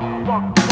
fuck.